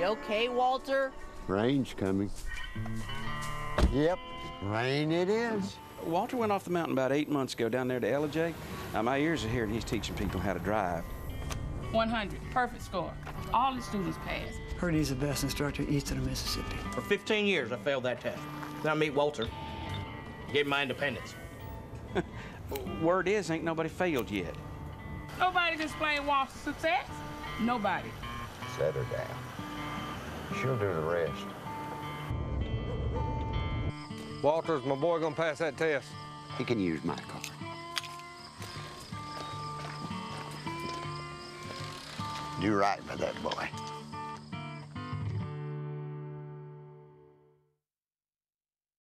You okay, Walter? Rain's coming. Yep, rain it is. Walter went off the mountain about eight months ago down there to LJ. Now, uh, my ears are here, and he's teaching people how to drive. 100, perfect score. All the students passed. Heard he's the best instructor east of the Mississippi. For 15 years, I failed that test. Then I meet Walter. Gave my independence. Word is, ain't nobody failed yet. Nobody can explain Walter's success. Nobody. Set her down. She'll do the rest. Walter's my boy gonna pass that test. He can use my car. Do right by that boy.